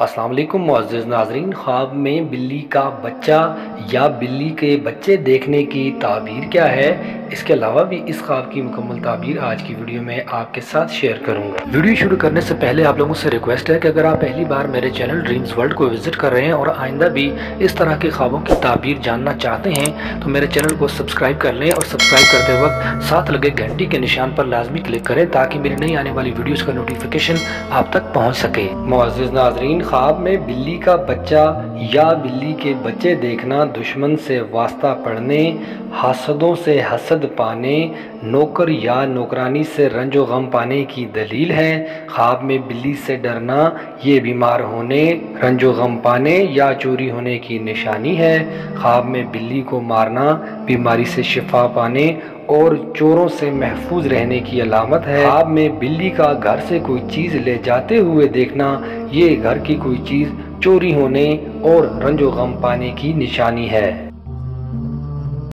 वालेकुम, मुअज़्ज़िज़ नाज़रीन। ख्वाब में बिल्ली का बच्चा या बिल्ली के बच्चे देखने की ताबीर क्या है? इसके अलावा भी इस ख्वाब की मुकम्मल ताबीर आज की वीडियो में आपके साथ शेयर करूँगा। वीडियो शुरू करने से पहले आप लोगों से रिक्वेस्ट है कि अगर आप पहली बार मेरे चैनल ड्रीम्स वर्ल्ड को विज़िट कर रहे हैं और आइंदा भी इस तरह के ख्वाबों की ताबीर जानना चाहते हैं तो मेरे चैनल को सब्सक्राइब कर लें और सब्सक्राइब करते वक्त साथ लगे घंटी के निशान पर लाजमी क्लिक करें ताकि मेरी नई आने वाली वीडियोज़ का नोटिफिकेशन आप तक पहुँच सके। मुआज़ नाजरीन ख्वाब में बिल्ली का बच्चा या बिल्ली के बच्चे देखना दुश्मन से वास्ता पड़ने हासदों से हसद पाने, नौकर या नौकरानी से रंजो गम पाने की दलील है। ख्वाब में बिल्ली से डरना, ये बीमार होने, रंजो गम पाने या चोरी होने की निशानी है। ख्वाब में बिल्ली को मारना बीमारी से शिफा पाने और चोरों से महफूज रहने की अलामत है। आप में बिल्ली का घर से कोई चीज़ ले जाते हुए देखना, ये घर की कोई चीज़ चोरी होने और रंजो गम पाने की निशानी है।